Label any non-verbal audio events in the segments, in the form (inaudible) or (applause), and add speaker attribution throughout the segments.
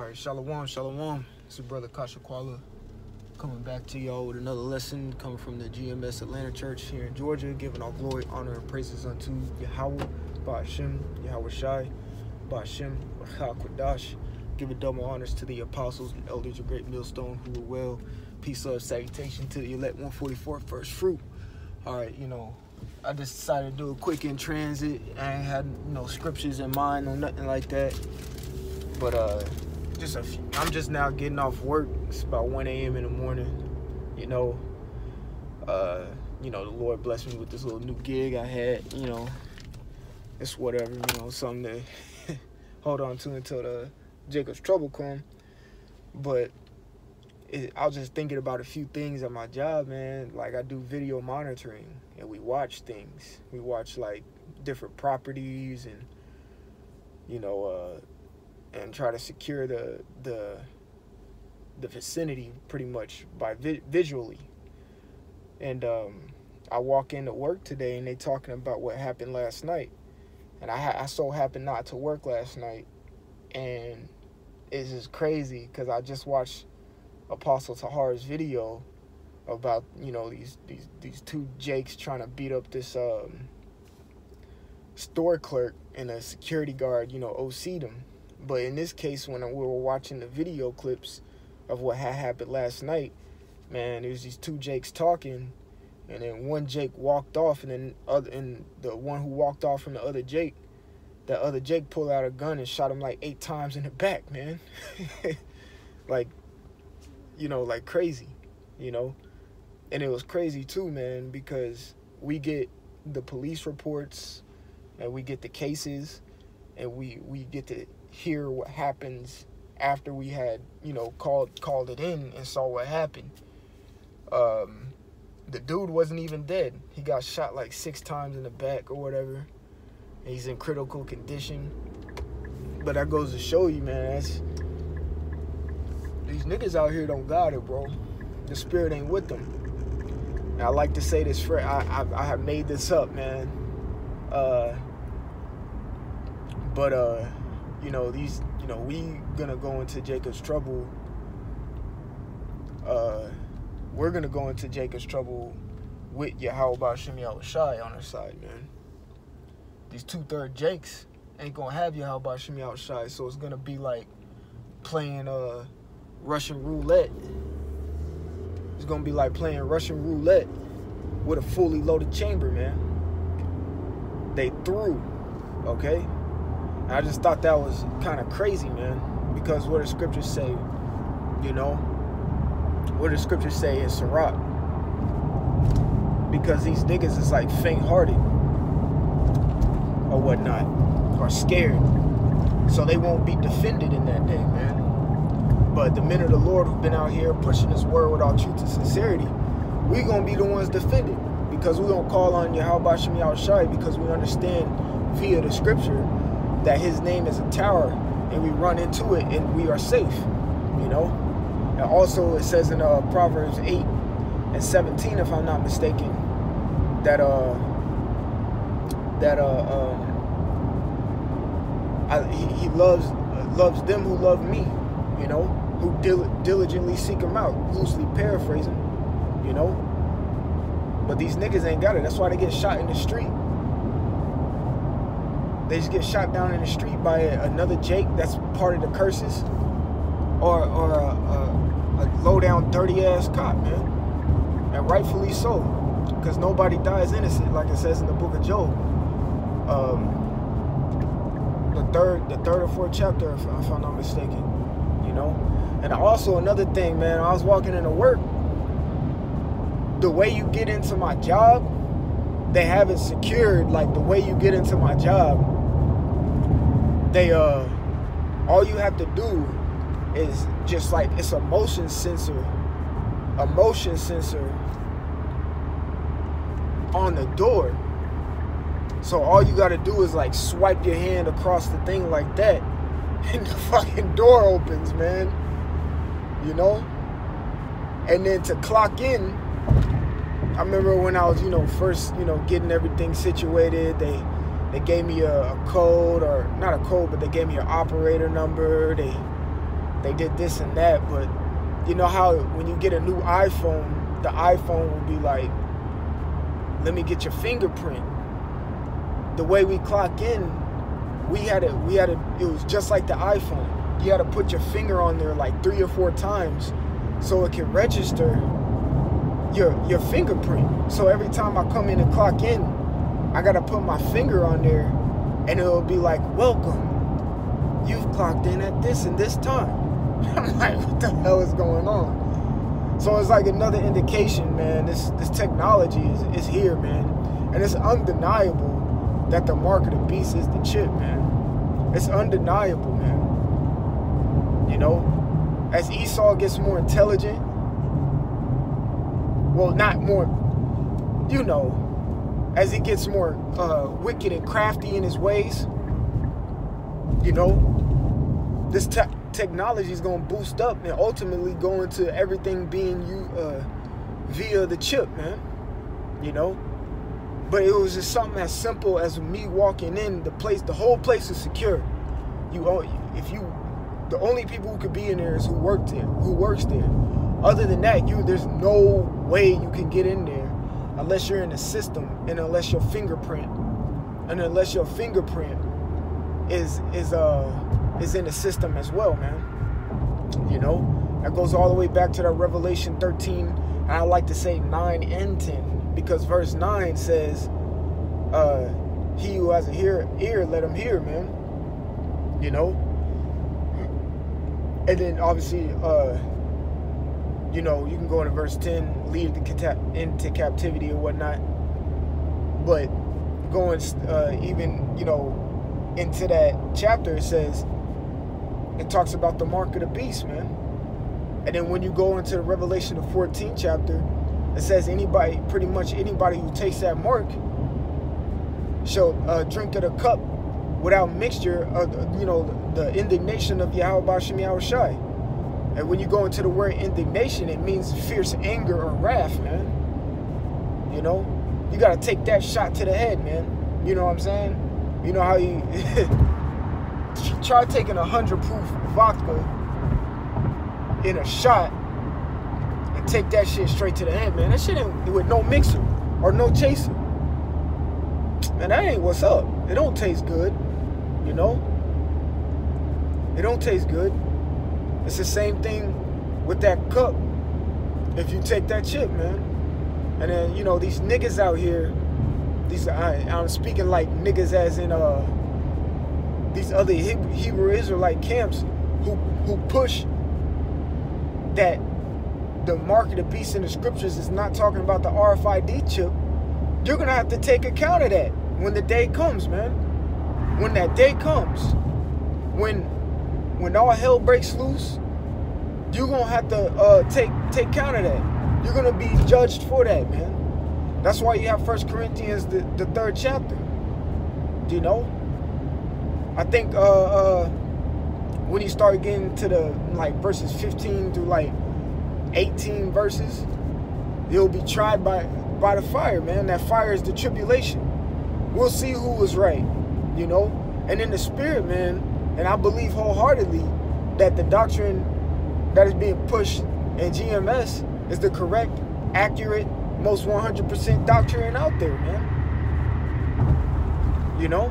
Speaker 1: All right, shalom, shalom. It's your brother Kasha Kwala coming back to y'all with another lesson coming from the GMS Atlanta Church here in Georgia, giving all glory, honor, and praises unto Yahweh, Ba'ashem, Yahweh Shai, Ba'ashem, Ba'cha Quadash. Giving double honors to the apostles and elders of Great Millstone who were well. Peace, love, salutation to the elect 144 first fruit. All right, you know, I just decided to do a quick in transit. I ain't had no scriptures in mind or nothing like that. But uh just a few, I'm just now getting off work. It's about 1 a.m. in the morning. You know, uh, you know, the Lord blessed me with this little new gig I had, you know. It's whatever, you know, something to (laughs) hold on to until the Jacob's trouble come. But it, I was just thinking about a few things at my job, man. Like I do video monitoring and we watch things. We watch like different properties and you know, uh and try to secure the the the vicinity pretty much by vi- visually. And um, I walk into work today and they talking about what happened last night, and I I so happened not to work last night, and it's just crazy because I just watched Apostle Tahar's video about you know these these these two Jakes trying to beat up this um, store clerk and a security guard you know OC'd him but in this case, when we were watching the video clips of what had happened last night, man, there's these two Jakes talking, and then one Jake walked off, and then other and the one who walked off from the other Jake, that other Jake pulled out a gun and shot him like eight times in the back, man. (laughs) like, you know, like crazy, you know. And it was crazy too, man, because we get the police reports and we get the cases and we we get to hear what happens after we had you know called called it in and saw what happened. Um the dude wasn't even dead. He got shot like six times in the back or whatever. He's in critical condition. But that goes to show you man that's these niggas out here don't got it bro. The spirit ain't with them. And i like to say this i i, I have made this up man. Uh but uh you know these you know we gonna go into jacob's trouble uh we're gonna go into jacob's trouble with Yahweh Shemi Shai on our side man? These two-third jakes ain't gonna have Yahweh Shemi Shai so it's gonna be like playing uh russian roulette. It's gonna be like playing russian roulette with a fully loaded chamber man. They threw okay I just thought that was kind of crazy, man, because what the scriptures say, you know, what the scriptures say in Sirach, because these niggas is like faint-hearted or whatnot, or scared, so they won't be defended in that day, man. But the men of the Lord who've been out here pushing His word with all truth and sincerity, we gonna be the ones defended. Because we gonna call on Yahweh Shemi Shai because we understand via the scripture that his name is a tower and we run into it and we are safe, you know? And also it says in uh, Proverbs 8 and 17, if I'm not mistaken, that uh that uh um I, he, he loves loves them who love me, you know, who dil diligently seek him out, loosely paraphrasing, you know. But these niggas ain't got it. That's why they get shot in the street they just get shot down in the street by another Jake that's part of the curses, or or a, a, a low down dirty ass cop, man, and rightfully so, because nobody dies innocent, like it says in the book of Job. Um, the third, the third or fourth chapter, if, if I'm not mistaken, you know. And also another thing, man, I was walking into work. The way you get into my job, they have it secured like the way you get into my job they uh all you have to do is just like it's a motion sensor a motion sensor on the door. So all you got to do is like swipe your hand across the thing like that (laughs) and the fucking door opens man. You know? And then to clock in i remember when i was you know first you know getting everything situated they they gave me a, a, code, or not a code, but they gave me an operator number. They they did this and that, but you know how when you get a new iPhone, the iPhone will be like, let me get your fingerprint. The way we clock in, we had it, we had it, it was just like the iPhone. You had to put your finger on there like three or four times so it can register your your fingerprint. So every time I come in and clock in, I gotta put my finger on there and it'll be like, welcome. You've clocked in at this and this time. (laughs) I'm like, what the hell is going on? So it's like another indication, man. This this technology is, is here, man. And it's undeniable that the mark of the beast is the chip, man. It's undeniable, man. You know, as Esau gets more intelligent, well, not more, you know, as he gets more uh, wicked and crafty in his ways, you know, this te technology is going to boost up and ultimately go into everything being you uh, via the chip, man. You know, but it was just something as simple as me walking in the place. The whole place is secure. You, if you, the only people who could be in there is who worked there, who works there. Other than that, you there's no way you can get in there unless you're in the system and unless your fingerprint and unless your fingerprint is is uh is in the system as well, man. You know, that goes all the way back to that Revelation 13, and I like to say 9 and 10 because verse 9 says, uh, "He who has a hear, ear, let him hear." Man, you know. And then obviously, uh, you know, you can go into verse 10, lead the into captivity or whatnot. But going uh, even, you know, into that chapter, it says, it talks about the mark of the beast, man. And then when you go into the Revelation, the 14th chapter, it says anybody, pretty much anybody who takes that mark shall uh, drink of the cup without mixture of, you know, the, indignation of Yahweh Shai. And when you go into the word indignation, it means fierce anger or wrath, man. You know, you got to take that shot to the head, man. You know what I'm saying? You know how you (laughs) try taking a hundred proof vodka in a shot and take that shit straight to the head, man. That shit ain't with no mixer or no chaser. Man, that ain't what's up. It don't taste good, you know. It don't taste good. It's the same thing with that cup. If you take that chip, man. And then, you know, these niggas out here, these I, am speaking like niggas as in uh these other Hebrew Israelite camps who who push that the mark of the beast in the scriptures is not talking about the RFID chip. You're gonna have to take account of that when the day comes, man. When that day comes, when when all hell breaks loose, you're gonna have to uh, take take count of that. You're gonna be judged for that, man. That's why you have First Corinthians, the, the third chapter. Do you know? I think uh, uh, when you start getting to the like verses 15 through like 18 verses, you'll be tried by by the fire, man. That fire is the tribulation. We'll see who was right, you know. And in the spirit, man, and I believe wholeheartedly that the doctrine that is being pushed in GMS is the correct, accurate, most 100% doctrine out there, man. You know?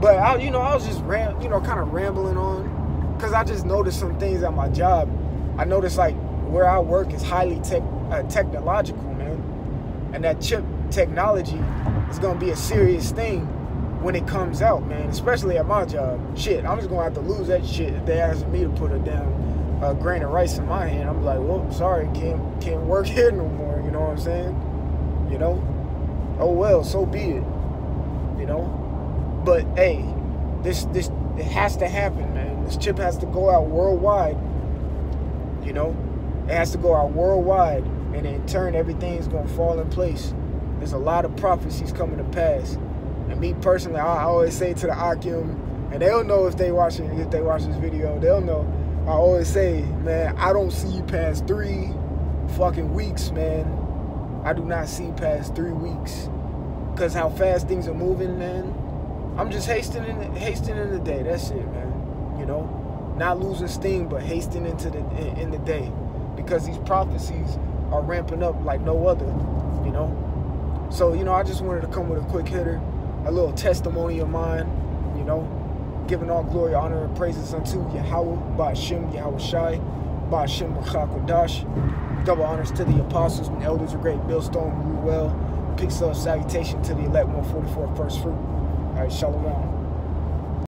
Speaker 1: But I, you know, I was just ram, you know, kind of rambling on, because I just noticed some things at my job. I noticed like where I work is highly tech, uh, technological, man, and that chip technology is gonna be a serious thing when it comes out, man, especially at my job. Shit, I'm just gonna have to lose that shit if they ask me to put a damn uh, grain of rice in my hand. I'm like, well, sorry, can't can't (laughs) work here no more. You know what I'm saying? You know? Oh well, so be it. You know? But hey, this this it has to happen, man. This chip has to go out worldwide. You know? It has to go out worldwide, and in turn, everything's gonna fall in place. There's a lot of prophecies coming to pass and me personally, I always say to the Akim, and they'll know if they watch it, if they watch this video, they'll know. I always say, man, I don't see you past three fucking weeks, man. I do not see past three weeks. Cause how fast things are moving, man. I'm just hastening hastening the day. That's it, man. You know? not losing steam, but hasting into the in, in the day, because these prophecies are ramping up like no other, you know. So you know, I just wanted to come with a quick hitter, a little testimony of mine, you know, giving all glory, honor, and praises unto Yahweh, Ba'ashem, Yahweh Shai, Ba'ashem Kodash. Double honors to the apostles and elders of great millstone, rule well. Up salutation to the elect 144 first fruit. All right, shalom.